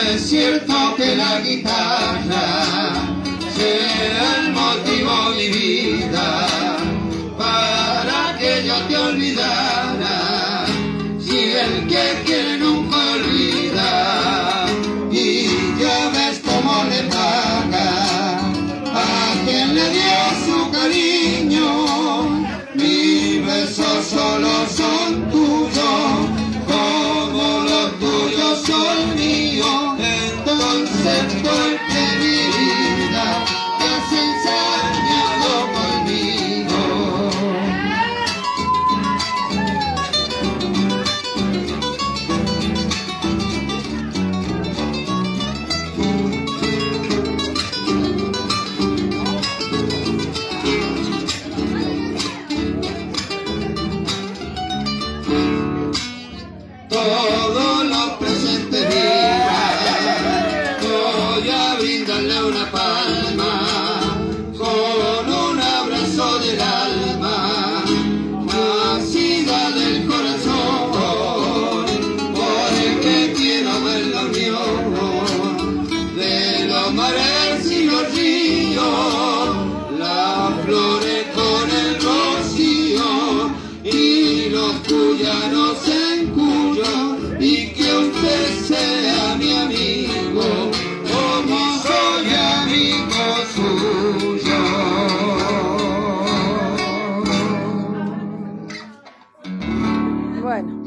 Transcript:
el toque de la guitarra sea el motivo de mi vida para que yo te olvidara. Si el que quiere nunca olvida y ya ves cómo le paga a quien le dio su cariño. Mis besos solo son Todos los presentes, viva. Voy a brindarle una palma con un abrazo del alma, nacida del corazón, porque quiero ver la unión de los mares y los ríos, las flores con el rocío y los cuyanos en cuyo Bueno.